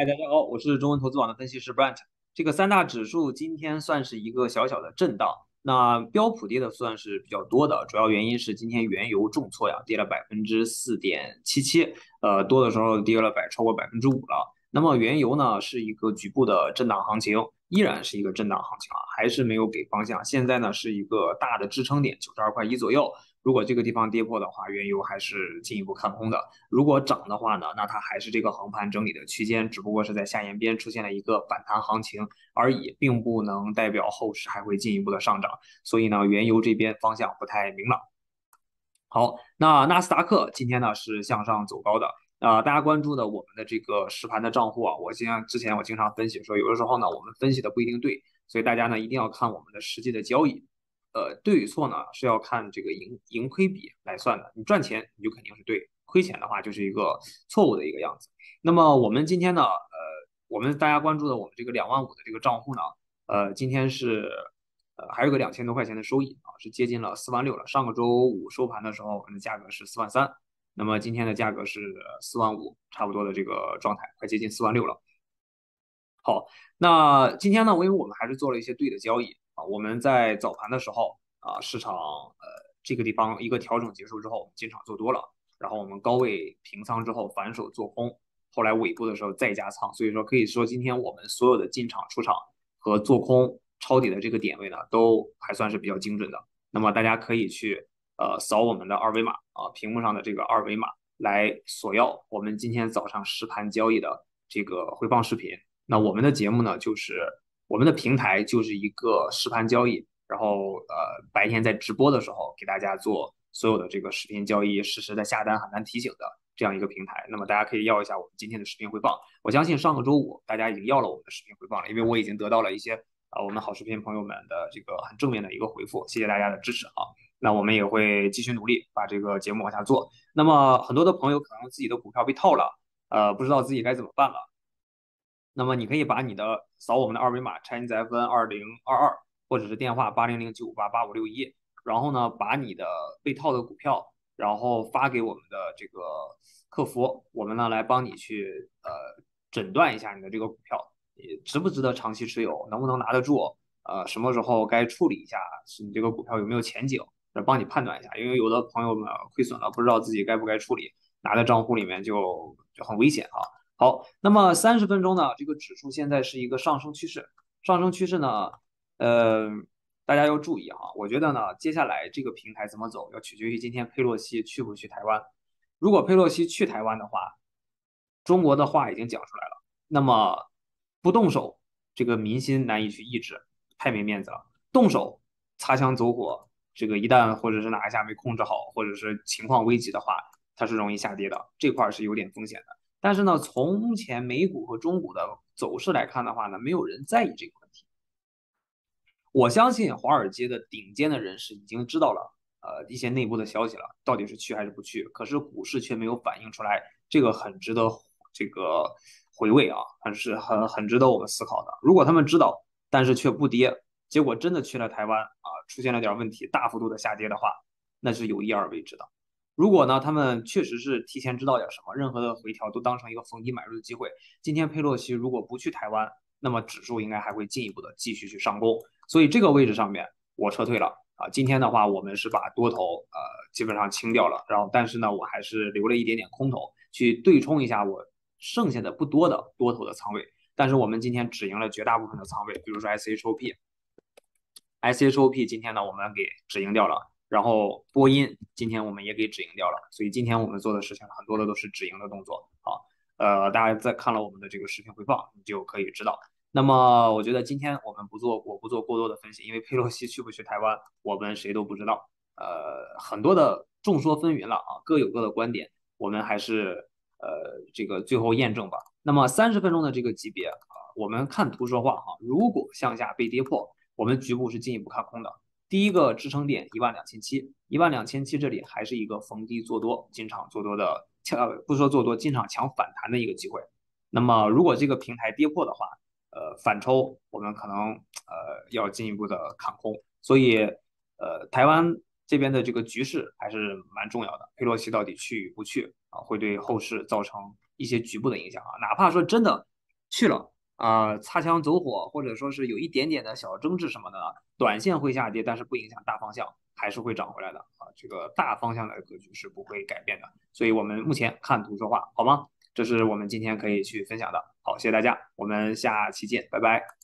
嗨，大家好，我是中文投资网的分析师 Brent。这个三大指数今天算是一个小小的震荡，那标普跌的算是比较多的，主要原因是今天原油重挫呀，跌了百分之四点七七，呃，多的时候跌了百超过百分之五了。那么原油呢是一个局部的震荡行情，依然是一个震荡行情啊，还是没有给方向。现在呢是一个大的支撑点，九十二块一左右。如果这个地方跌破的话，原油还是进一步看空的。如果涨的话呢，那它还是这个横盘整理的区间，只不过是在下沿边出现了一个反弹行情而已，并不能代表后市还会进一步的上涨。所以呢，原油这边方向不太明朗。好，那纳斯达克今天呢是向上走高的啊。大家关注的我们的这个实盘的账户啊，我经常之前我经常分析说，有的时候呢我们分析的不一定对，所以大家呢一定要看我们的实际的交易。呃，对与错呢是要看这个盈盈亏比来算的。你赚钱你就肯定是对，亏钱的话就是一个错误的一个样子。那么我们今天呢，呃，我们大家关注的我们这个两万五的这个账户呢，呃，今天是呃还有个两千多块钱的收益啊，是接近了四万六了。上个周五收盘的时候，我们的价格是四万三，那么今天的价格是四万五，差不多的这个状态，快接近四万六了。好，那今天呢，因为我们还是做了一些对的交易啊。我们在早盘的时候啊，市场呃这个地方一个调整结束之后我们进场做多了，然后我们高位平仓之后反手做空，后来尾部的时候再加仓，所以说可以说今天我们所有的进场出场和做空抄底的这个点位呢，都还算是比较精准的。那么大家可以去呃扫我们的二维码啊，屏幕上的这个二维码来索要我们今天早上实盘交易的这个回放视频。那我们的节目呢就是。我们的平台就是一个实盘交易，然后呃白天在直播的时候给大家做所有的这个视频交易，实时的下单喊单提醒的这样一个平台。那么大家可以要一下我们今天的视频回放。我相信上个周五大家已经要了我们的视频回放了，因为我已经得到了一些啊我们好视频朋友们的这个很正面的一个回复，谢谢大家的支持啊。那我们也会继续努力把这个节目往下做。那么很多的朋友可能自己的股票被套了，呃不知道自己该怎么办了。那么你可以把你的扫我们的二维码，Chinese FN 二零二二，或者是电话八零零九五八八五六一，然后呢，把你的被套的股票，然后发给我们的这个客服，我们呢来帮你去呃诊断一下你的这个股票，值不值得长期持有，能不能拿得住，呃，什么时候该处理一下，是你这个股票有没有前景，来帮你判断一下，因为有的朋友们亏损了，不知道自己该不该处理，拿在账户里面就就很危险啊。好，那么三十分钟呢？这个指数现在是一个上升趋势，上升趋势呢，呃，大家要注意哈。我觉得呢，接下来这个平台怎么走，要取决于今天佩洛西去不去台湾。如果佩洛西去台湾的话，中国的话已经讲出来了，那么不动手，这个民心难以去抑制，太没面子了；动手，擦枪走火，这个一旦或者是哪一下没控制好，或者是情况危急的话，它是容易下跌的，这块是有点风险的。但是呢，从目前美股和中股的走势来看的话呢，没有人在意这个问题。我相信华尔街的顶尖的人士已经知道了，呃，一些内部的消息了，到底是去还是不去。可是股市却没有反映出来，这个很值得这个回味啊，很是很很值得我们思考的。如果他们知道，但是却不跌，结果真的去了台湾啊，出现了点问题，大幅度的下跌的话，那是有意而为之的。如果呢，他们确实是提前知道点什么，任何的回调都当成一个逢低买入的机会。今天佩洛西如果不去台湾，那么指数应该还会进一步的继续去上攻。所以这个位置上面我撤退了啊。今天的话，我们是把多头呃基本上清掉了，然后但是呢，我还是留了一点点空头去对冲一下我剩下的不多的多头的仓位。但是我们今天止盈了绝大部分的仓位，比如说 S H O P S H O P 今天呢我们给止盈掉了。然后波音今天我们也给止盈掉了，所以今天我们做的事情很多的都是止盈的动作。好，呃，大家在看了我们的这个视频回放，你就可以知道。那么我觉得今天我们不做，我不做过多的分析，因为佩洛西去不去台湾，我们谁都不知道。呃，很多的众说纷纭了啊，各有各的观点，我们还是呃这个最后验证吧。那么三十分钟的这个级别啊，我们看图说话哈，如果向下被跌破，我们局部是进一步看空的。第一个支撑点一万两千七，一万两千七这里还是一个逢低做多、进场做多的抢，不说做多，进场抢反弹的一个机会。那么如果这个平台跌破的话，呃，反抽我们可能呃要进一步的看空。所以呃，台湾这边的这个局势还是蛮重要的。佩洛西到底去与不去啊，会对后市造成一些局部的影响啊。哪怕说真的去了啊，擦枪走火，或者说是有一点点的小争执什么的，短线会下跌，但是不影响大方向，还是会涨回来的啊。这个大方向的格局是不会改变的，所以我们目前看图说话，好吗？这是我们今天可以去分享的。好，谢谢大家，我们下期见，拜拜。